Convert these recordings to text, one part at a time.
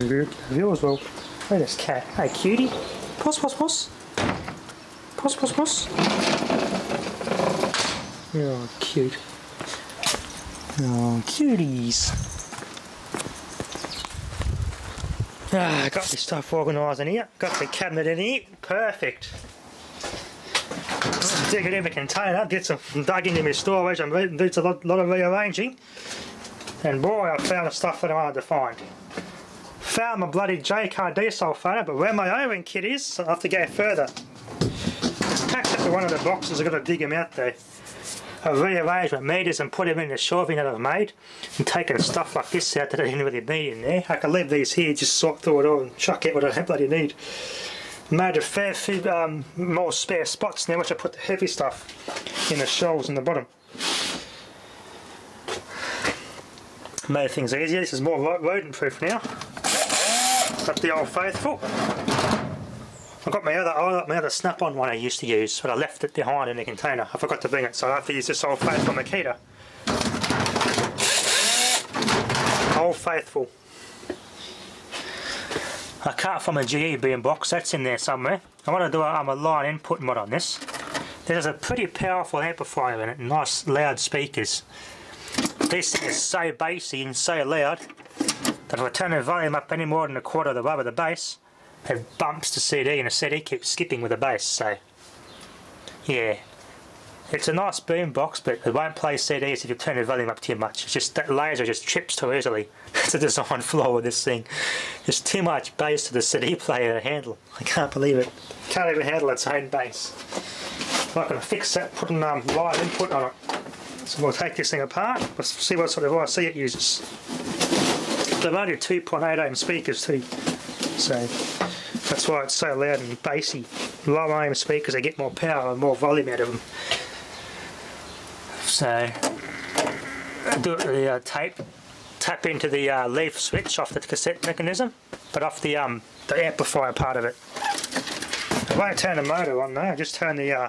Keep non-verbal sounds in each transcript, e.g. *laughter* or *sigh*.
Good view as well. Look at this cat. Hey cutie. Puss puss puss. Puss puss puss. Oh cute. Oh cuties. Ah, got this stuff organised in here. Got the cabinet in here. Perfect. Dig it in the container. Did some dug into my storage and did a lot, lot of rearranging. And boy, I found the stuff that I wanted to find. Found my bloody JK desulfator, but where my O-ring kit is, so I'll have to go further. Packed up one of the boxes, I've got to dig them out there. I've rearranged my meters and put them in the shelving that I've made and taken stuff like this out that I didn't really need in there. I can leave these here, just sort through it all and chuck out what I bloody need. Made a fair few um, more spare spots now which I put the heavy stuff in the shelves in the bottom. Made things easier, this is more rodent proof now. Got the old faithful. I've got my other, my other snap-on one I used to use, but I left it behind in the container. I forgot to bring it, so I have to use this old faithful Makita. Old faithful. I can't find my GE being box, that's in there somewhere. I want to do a, um, a line input mod on this. There's a pretty powerful amplifier in it, nice loud speakers. This thing is so bassy and so loud that if I turn the volume up any more than a quarter of the way with the bass, it bumps the CD and the CD keeps skipping with the bass, so yeah. It's a nice boom box, but it won't play CDs if you turn the volume up too much. It's just that laser just trips too easily. *laughs* it's a design flaw with this thing. There's too much bass to the CD player to handle. I can't believe it. Can't even handle its own bass. I'm not going to fix that, putting um, live input on it. So we'll take this thing apart, let's see what sort of IC it uses. They've only 2.8 ohm speakers too, so that's why it's so loud and bassy. Low ohm speakers, they get more power and more volume out of them. So, do the uh, tape, tap into the uh, leaf switch off the cassette mechanism, but off the um, the amplifier part of it. I won't turn the motor on though, just turn the uh,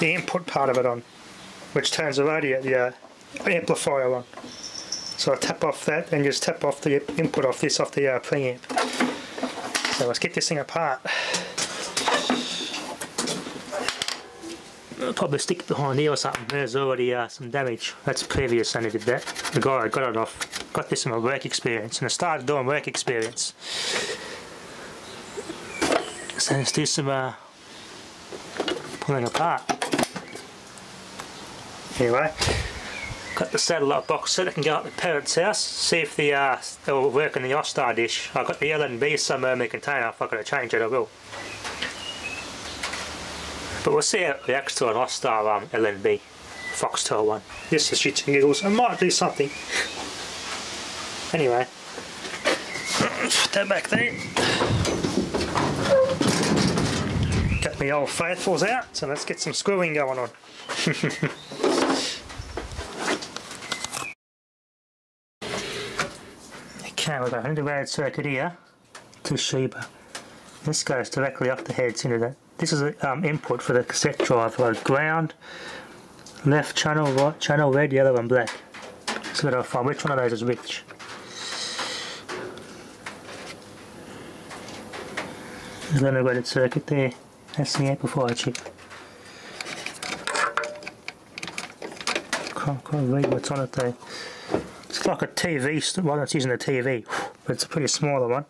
the input part of it on which turns the radio, the uh, amplifier on. So I tap off that and just tap off the input off this off the uh, preamp. So let's get this thing apart. I'll probably stick it behind here or something. There's already uh, some damage. That's previous when I did that. The guy I got it off got this in my work experience and I started doing work experience. So let's do some uh, pulling apart. Anyway, got the satellite box so I can go up to the parents' house, see if the uh, they will work in the Austar dish. I've got the LNB somewhere in the container, if I've got to change it I will. But we'll see how it reacts to an Austar um, LNB Foxtel one. This is shits and giggles, I might do something. Anyway, *clears throat* put that back there. Got my old faithfuls out, so let's get some screwing going on. *laughs* Okay, we've got an integrated circuit here, Toshiba. This goes directly off the heads into that. This is an um, input for the cassette drive, like ground, left channel, right channel, red, yellow and black. So we've got to find which one of those is which. There's an integrated circuit there. That's the amplifier chip. Can't, can't read what's on it though. It's like a TV, one that's using a TV, but it's a pretty smaller one.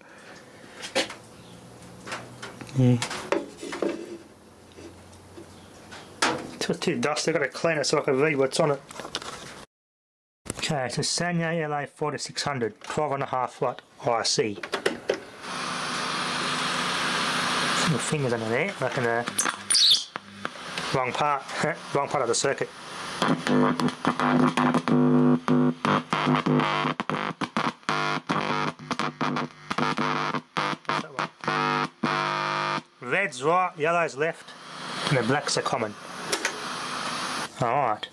Yeah. It's too dusty, I've got to clean it so I can read what's on it. Okay, it's a Sanyo LA 4600, 12.5 watt IC. Some fingers under there, like in the wrong part, *laughs* wrong part of the circuit. Red's right, yellow's left, and the blacks are common. Alright.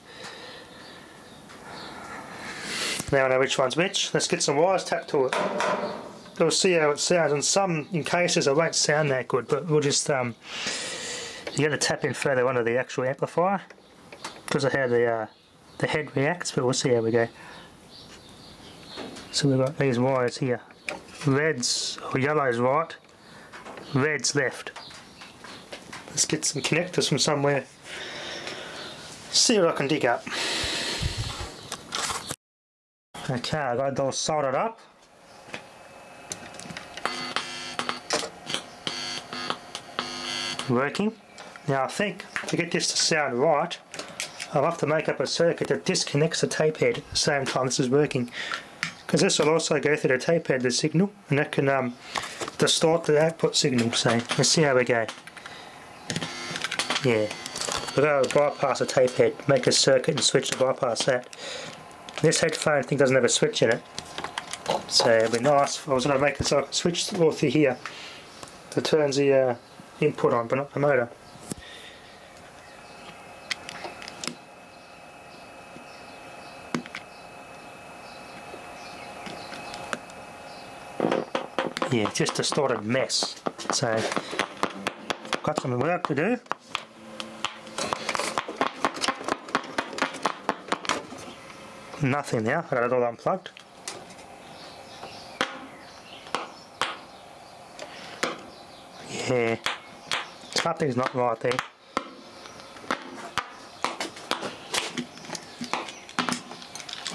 Now I know which one's which. Let's get some wires tapped to it. We'll see how it sounds. In some in cases it won't sound that good, but we'll just um you gotta tap in further onto the actual amplifier because of how the uh, the head reacts, but we'll see how we go. So we've got these wires here. Red's or yellow's right, red's left. Let's get some connectors from somewhere. See what I can dig up. Okay, I got those soldered up. Working. Now I think to get this to sound right, I'll have to make up a circuit that disconnects the tape head at the same time this is working. Because this will also go through the tape head, the signal, and that can um, distort the output signal. So let's see how we go. Yeah, we're going to bypass the tape head, make a circuit and switch to bypass that. This headphone thing doesn't have a switch in it. So it'd be nice if I was going to make a could switch all through here that turns the uh, input on but not the motor. Yeah, just a started mess. So got some work to do. Nothing now, I got it all unplugged. Yeah, something's not right there.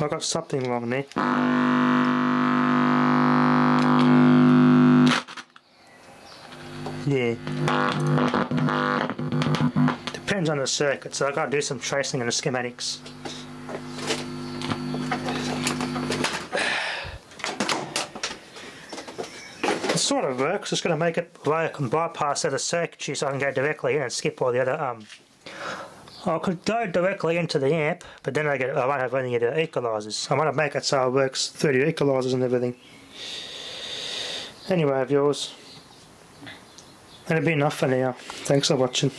I got something wrong there. Yeah. Depends on the circuit, so i got to do some tracing in the schematics. It sort of works, just going to make it where I can bypass other circuitry so I can go directly in and skip all the other um I could go directly into the amp, but then I get I won't have any of the equalizers. I want to make it so it works through the equalizers and everything. Anyway, viewers, that'll be enough for now. Thanks for watching.